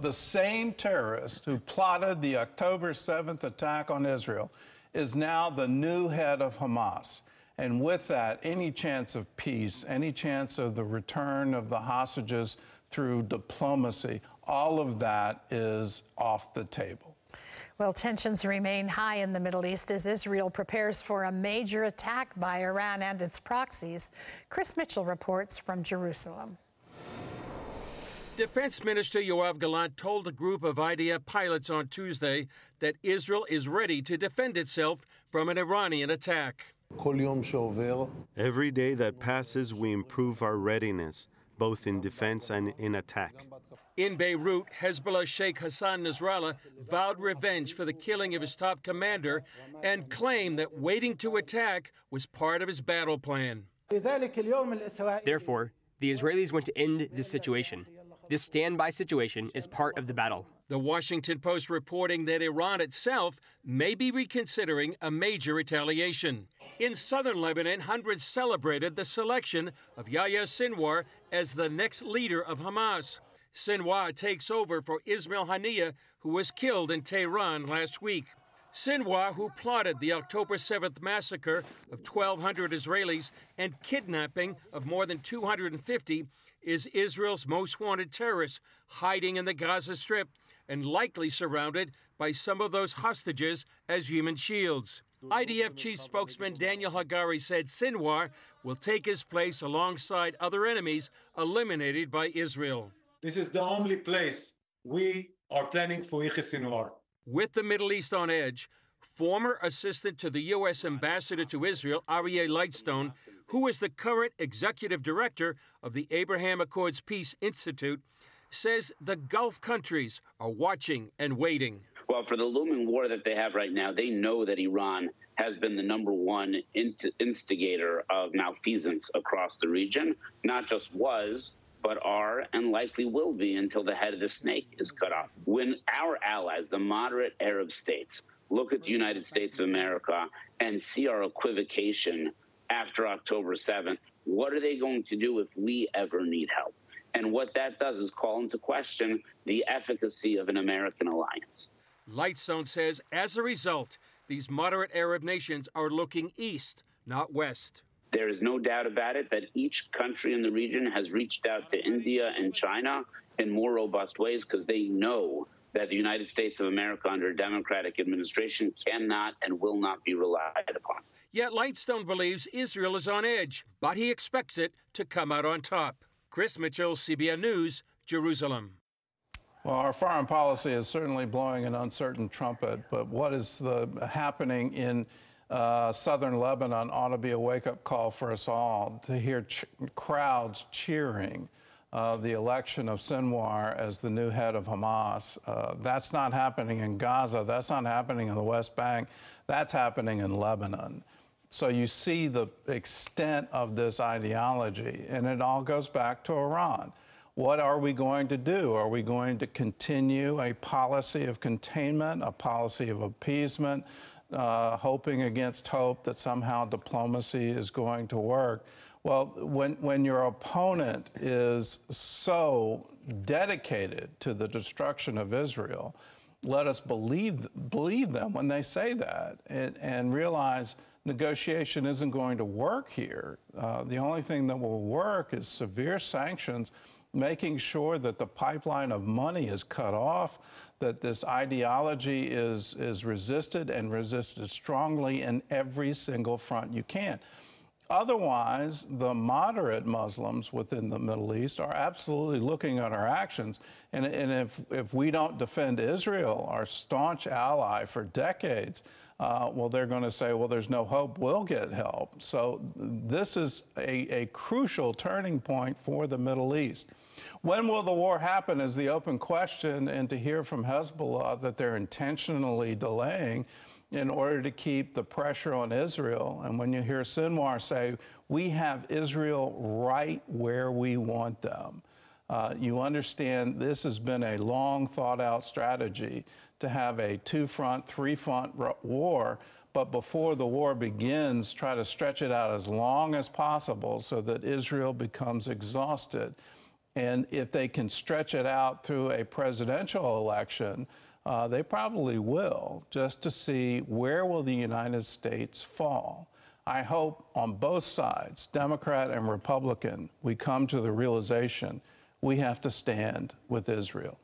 The same terrorist who plotted the October 7th attack on Israel is now the new head of Hamas. And with that, any chance of peace, any chance of the return of the hostages through diplomacy, all of that is off the table. Well, tensions remain high in the Middle East as Israel prepares for a major attack by Iran and its proxies. Chris Mitchell reports from Jerusalem. Defense Minister Yoav Gallant told a group of IDF pilots on Tuesday that Israel is ready to defend itself from an Iranian attack. Every day that passes, we improve our readiness, both in defense and in attack. In Beirut, Hezbollah Sheikh Hassan Nasrallah vowed revenge for the killing of his top commander and claimed that waiting to attack was part of his battle plan. Therefore, the Israelis want to end this situation. This standby situation is part of the battle. The Washington Post reporting that Iran itself may be reconsidering a major retaliation. In southern Lebanon, hundreds celebrated the selection of Yahya Sinwar as the next leader of Hamas. Sinwar takes over for Ismail Haniyeh, who was killed in Tehran last week. Sinwar, who plotted the October 7th massacre of 1,200 Israelis and kidnapping of more than 250, is Israel's most wanted terrorist, hiding in the Gaza Strip and likely surrounded by some of those hostages as human shields. IDF chief spokesman Daniel Hagari said Sinwar will take his place alongside other enemies eliminated by Israel. This is the only place we are planning for Yahya Sinwar. With the Middle East on edge, former assistant to the U.S. ambassador to Israel, Aryeh Lightstone, who is the current executive director of the Abraham Accords Peace Institute, says the Gulf countries are watching and waiting. Well, for the looming war that they have right now, they know that Iran has been the number one instigator of malfeasance across the region, not just was, but are and likely will be until the head of the snake is cut off. When our allies, the moderate Arab states, look at the United States of America and see our equivocation after October 7th, what are they going to do if we ever need help? And what that does is call into question the efficacy of an American alliance. Lightstone says as a result, these moderate Arab nations are looking east, not west. There is no doubt about it that each country in the region has reached out to India and China in more robust ways because they know that the United States of America under a Democratic administration cannot and will not be relied upon. Yet Lightstone believes Israel is on edge, but he expects it to come out on top. Chris Mitchell, CBN News, Jerusalem. Well, our foreign policy is certainly blowing an uncertain trumpet, but what is the, happening in uh, southern Lebanon ought to be a wake up call for us all to hear ch crowds cheering uh, the election of Sinwar as the new head of Hamas. Uh, that's not happening in Gaza. That's not happening in the West Bank. That's happening in Lebanon. So you see the extent of this ideology, and it all goes back to Iran. What are we going to do? Are we going to continue a policy of containment, a policy of appeasement, uh, hoping against hope that somehow diplomacy is going to work? Well, when, when your opponent is so dedicated to the destruction of Israel, let us believe, believe them when they say that and, and realize negotiation isn't going to work here. Uh, the only thing that will work is severe sanctions, making sure that the pipeline of money is cut off, that this ideology is, is resisted and resisted strongly in every single front you can. Otherwise, the moderate Muslims within the Middle East are absolutely looking at our actions. And, and if, if we don't defend Israel, our staunch ally for decades, uh, well, they're going to say, well, there's no hope, we'll get help. So this is a, a crucial turning point for the Middle East. When will the war happen is the open question, and to hear from Hezbollah that they're intentionally delaying in order to keep the pressure on Israel. And when you hear Sinwar say, we have Israel right where we want them, uh, you understand this has been a long thought out strategy to have a two front, three front war. But before the war begins, try to stretch it out as long as possible so that Israel becomes exhausted. And if they can stretch it out through a presidential election, uh, they probably will, just to see where will the United States fall. I hope on both sides, Democrat and Republican, we come to the realization we have to stand with Israel.